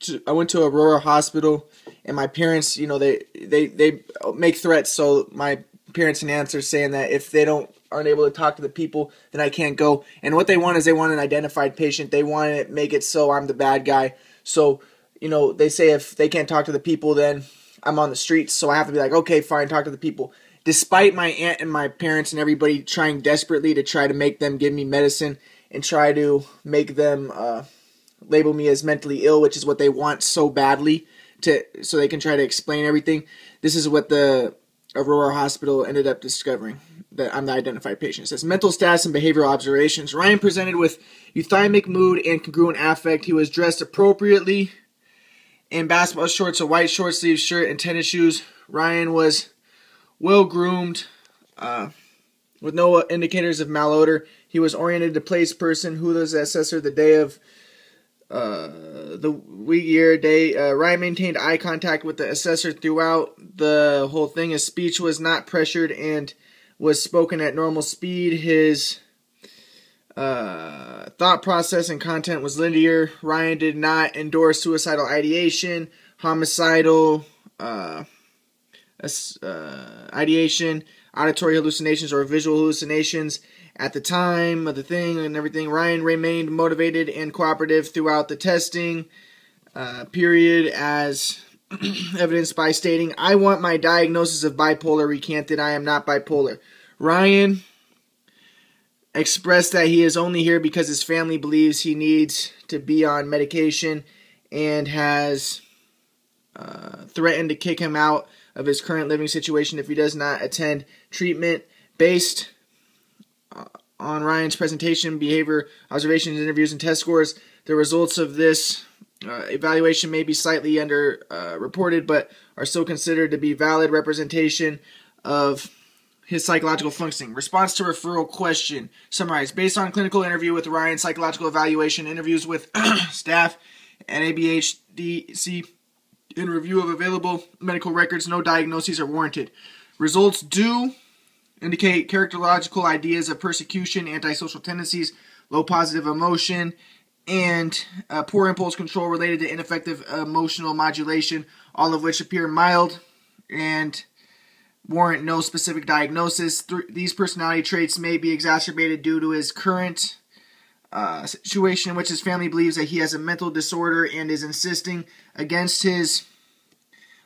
to I went to Aurora Hospital, and my parents, you know, they they they make threats. So my parents and aunts are saying that if they don't aren't able to talk to the people, then I can't go. And what they want is they want an identified patient. They want to make it so I'm the bad guy. So you know, they say if they can't talk to the people, then I'm on the streets. So I have to be like, okay, fine, talk to the people. Despite my aunt and my parents and everybody trying desperately to try to make them give me medicine and try to make them uh, label me as mentally ill, which is what they want so badly to so they can try to explain everything. This is what the Aurora Hospital ended up discovering that I'm the identified patient. It says mental status and behavioral observations. Ryan presented with euthymic mood and congruent affect. He was dressed appropriately in basketball shorts, a white short sleeve shirt, and tennis shoes. Ryan was well groomed, uh, with no indicators of malodor. He was oriented to place person who was the assessor the day of uh, the week year day. Uh, Ryan maintained eye contact with the assessor throughout the whole thing. His speech was not pressured and was spoken at normal speed. His uh, thought process and content was linear. Ryan did not endorse suicidal ideation, homicidal uh, uh, ideation, auditory hallucinations, or visual hallucinations. At the time of the thing and everything, Ryan remained motivated and cooperative throughout the testing uh, period, as evidenced by stating, I want my diagnosis of bipolar recanted. I am not bipolar. Ryan expressed that he is only here because his family believes he needs to be on medication and has uh, threatened to kick him out of his current living situation if he does not attend treatment based on Ryan's presentation, behavior, observations, interviews, and test scores. The results of this uh, evaluation may be slightly underreported, uh, but are still considered to be valid representation of his psychological functioning. Response to referral question. Summarized. Based on clinical interview with Ryan, psychological evaluation, interviews with staff and ABHDC, in review of available medical records, no diagnoses are warranted. Results do indicate characterological ideas of persecution, antisocial tendencies, low positive emotion, and uh, poor impulse control related to ineffective emotional modulation, all of which appear mild and warrant no specific diagnosis. Th- these personality traits may be exacerbated due to his current uh, situation in which his family believes that he has a mental disorder and is insisting against his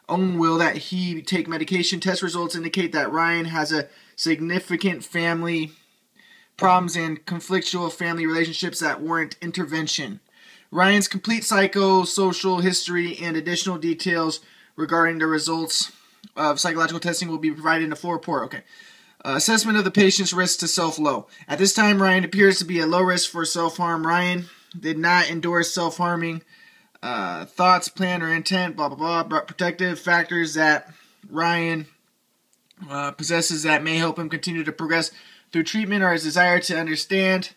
own will that he take medication. Test results indicate that Ryan has a significant family problems and conflictual family relationships that warrant intervention. Ryan's complete psychosocial history and additional details regarding the results of psychological testing will be provided in a full report. Okay. Uh, assessment of the patient's risk to self low. At this time, Ryan appears to be at low risk for self harm. Ryan did not endorse self harming uh, thoughts, plan, or intent, blah, blah, blah. Protective factors that Ryan uh, possesses that may help him continue to progress through treatment are his desire to understand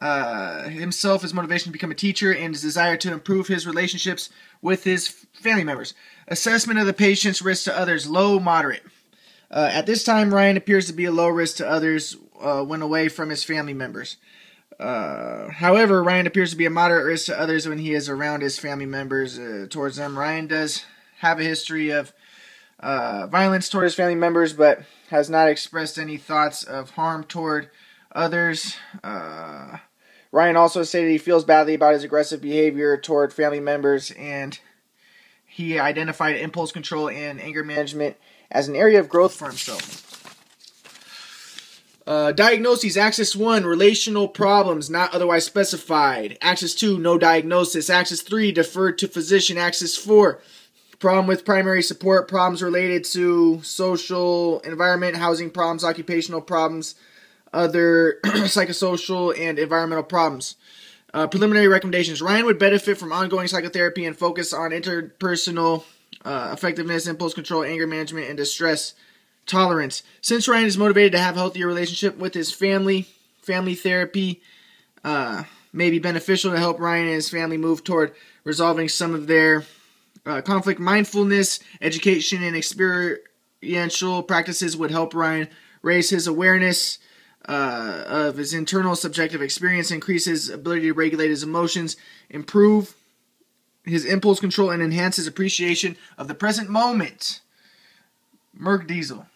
uh, himself, his motivation to become a teacher, and his desire to improve his relationships with his family members. Assessment of the patient's risk to others low, moderate. Uh, at this time, Ryan appears to be a low risk to others uh, when away from his family members. Uh, however, Ryan appears to be a moderate risk to others when he is around his family members uh, towards them. Ryan does have a history of uh, violence toward his family members, but has not expressed any thoughts of harm toward others. Uh, Ryan also stated he feels badly about his aggressive behavior toward family members, and he identified impulse control and anger management as an area of growth for himself. Uh, diagnoses Axis 1, relational problems not otherwise specified. Axis 2, no diagnosis. Axis 3, deferred to physician. Axis 4, problem with primary support, problems related to social environment, housing problems, occupational problems, other psychosocial and environmental problems. Uh, preliminary recommendations Ryan would benefit from ongoing psychotherapy and focus on interpersonal uh, effectiveness, impulse control, anger management, and distress tolerance. Since Ryan is motivated to have a healthier relationship with his family, family therapy uh, may be beneficial to help Ryan and his family move toward resolving some of their uh, conflict. Mindfulness, education, and experiential practices would help Ryan raise his awareness uh, of his internal subjective experience, increase his ability to regulate his emotions, improve his impulse control and enhance his appreciation of the present moment. Merk Diezle.